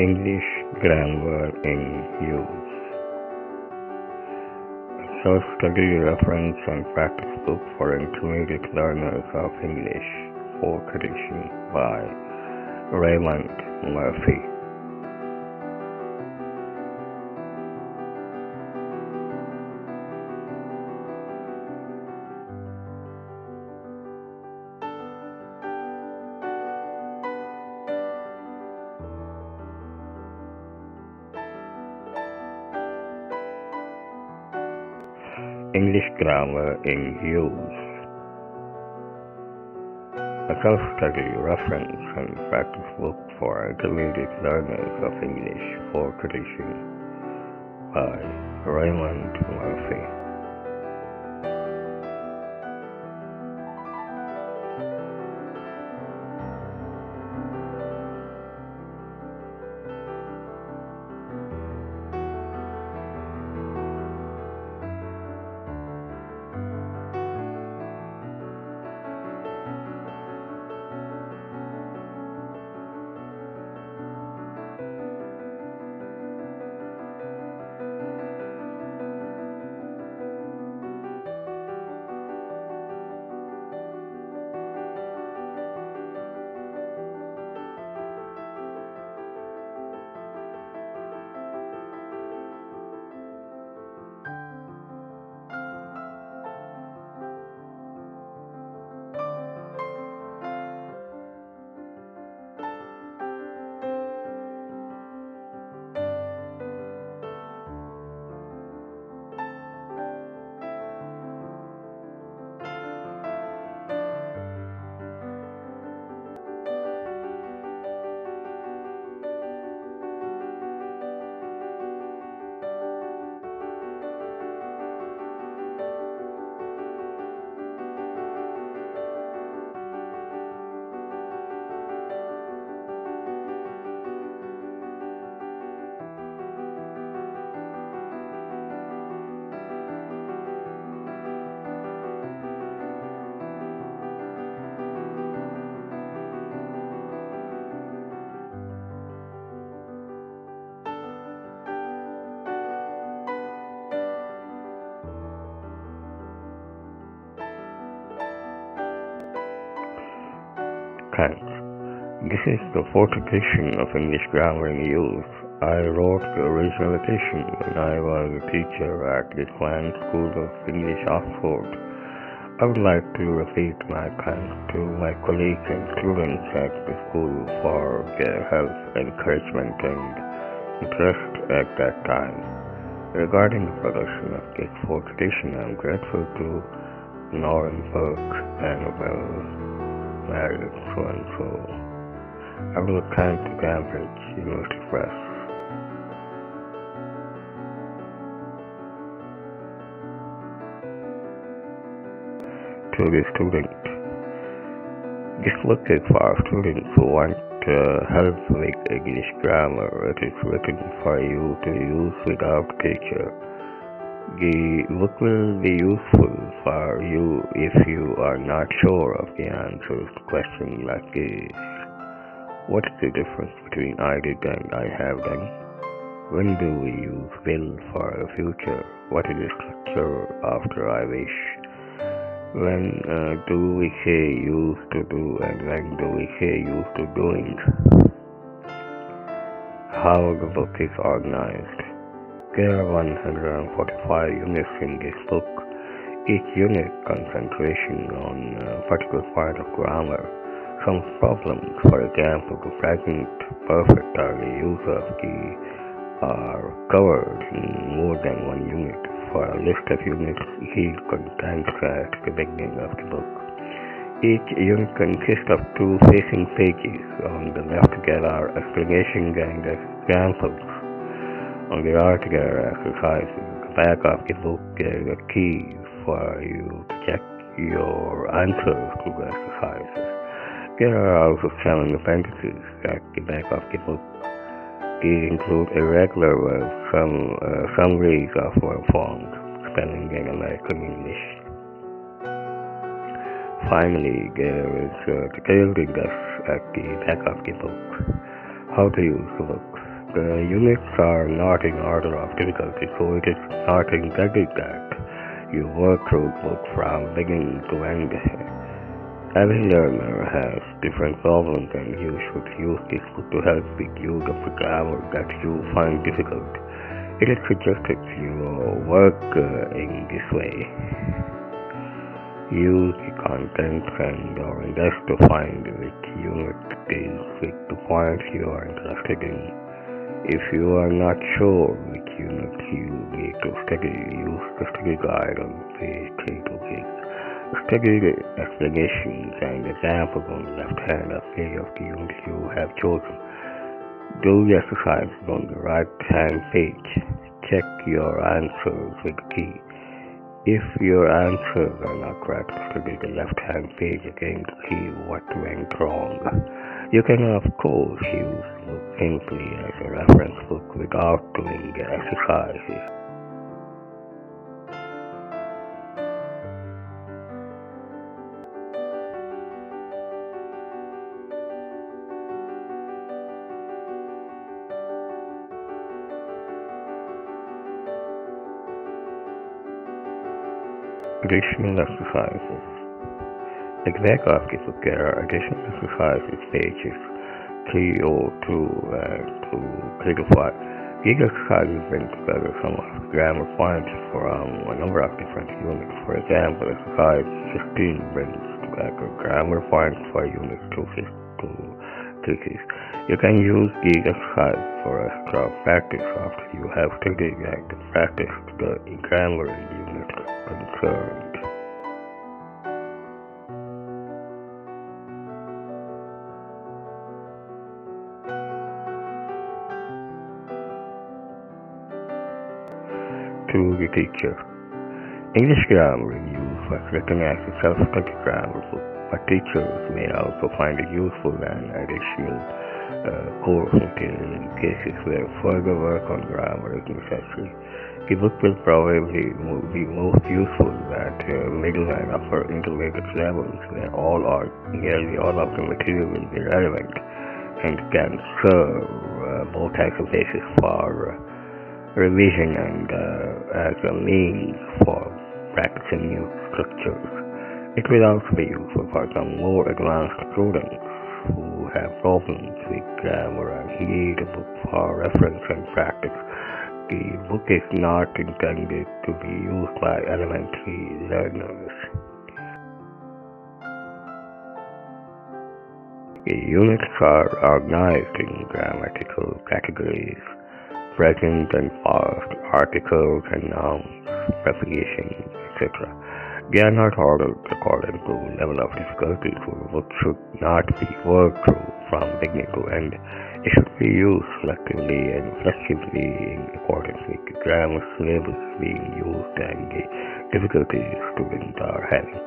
English grammar in use. Self-study reference and practice book for intermediate learners of English, 4th edition by Raymond Murphy. English grammar in use. A self-study reference and practice book for intermediate learners of English, 4th edition by Raymond Murphy. This is the fourth edition of English Grammar in Use. I wrote the original edition when I was a teacher at the Queen School of English, Oxford. I would like to repeat my thanks to my colleagues and students at the school for their help, encouragement, and interest at that time. Regarding the production of this fourth edition, I'm grateful to Norman Burke, Annabelle married and so. I will come to Cambridge University Press. To the student. This book is for students who want uh, help with English grammar. It is written for you to use without teacher. The book will be useful for you if you are not sure of the answers to questions like this. What's the difference between I did and I have done? When do we use will for the future? What is the structure after I wish? When uh, do we say used to do and when do we say used to doing? How the book is organized. There are 145 units in this book, each unit concentration on uh, a particular part of grammar. Some problems, for example, the present perfect or the use of the are covered in more than one unit. For a list of units, see contents at the beginning of the book. Each unit consists of two facing pages. On the left there are explanations and examples on the article exercises, the back of the book is a key for you to check your answers to the exercises. There are also seven appendices at the back of the book. These include irregular verbs, some uh, summaries of verb forms, spelling in American English. Finally, there is a detailed index at the back of the book. How to use the book. Uh, units are not in order of difficulty, so it is not intended that you work through the book from beginning to end. Every learner has different problems and you should use this book to help with of the grammar that you find difficult. It is suggested you work uh, in this way. Use the content and or index to find which unit deals with the points you are interested in. If you are not sure which unit you need to study, use the study guide on page 3 to. Study the explanations and examples on the left hand of page of the unit you have chosen. Do the exercises on the right hand page. Check your answers with the key. If your answers are not correct, study the left-hand page again to see what went wrong. You can, of course, use simply as a reference book without doing the exercises. Additional exercises. At the back of the book there are additional exercises pages 302 and uh, 305. These exercises bring together some of grammar points from a number of different units. For example, exercise 15 brings together grammar points for units 2 to thesis. You can use these exercises for extra practice after you have studied and practiced the grammar in unit concerned. To the teacher. English grammar used for recognized as self-study grammar but teachers may also find it useful and additional uh, course material in cases where further work on grammar is necessary. The book will probably be most useful at uh, middle and upper intermediate levels where all or nearly all of the material will be relevant and can serve uh, both as a basis for uh, revision and uh, as a means for practicing new structures. It will also be useful for some more advanced students who have problems with grammar and need a book for reference and practice. The book is not intended to be used by elementary learners. The units are organized in grammatical categories present and past, articles and nouns, etc. They are not ordered according to level of difficulty, so should not be worked through from beginning to end. It should be used selectively and flexibly in accordance with the grammar syllabus being used and the difficulties students are having.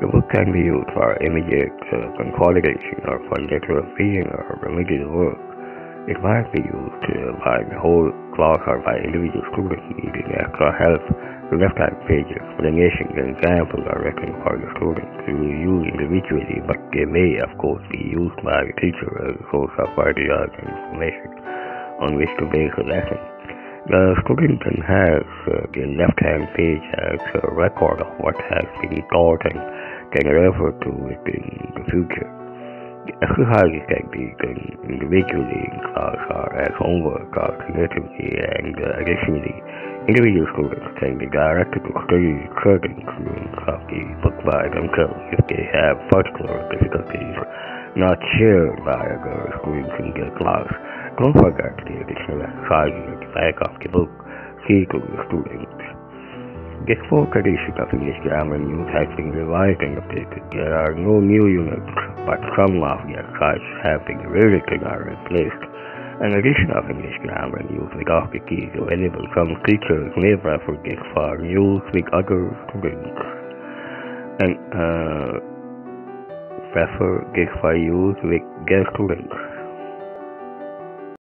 The book can be used for immediate uh, consolidation or for later reading or remedial work. It might be used by the whole class or by individual students needing extra help. The left-hand page explanation and examples are written for the student to use individually, but they may, of course, be used by the teacher as a source of ideas and information on which to base a lesson. The student can have uh, the left-hand page as a record of what has been taught and can refer to it in the future. The exercises can be done individually in class or as homework or creatively and uh, additionally, individual students can be directed to study certain students of the book by themselves if they have particular difficulties not shared by other students in their class. Don't forget the additional exercises at the back of the book. See to the students. This edition of English Grammar in Use has been revised and updated. There are no new units, but some of the exercises have been rewritten or replaced. An addition of English Grammar in Use without the keys available. Some teachers prefer this for use with other students. And uh, prefer this for use with their students.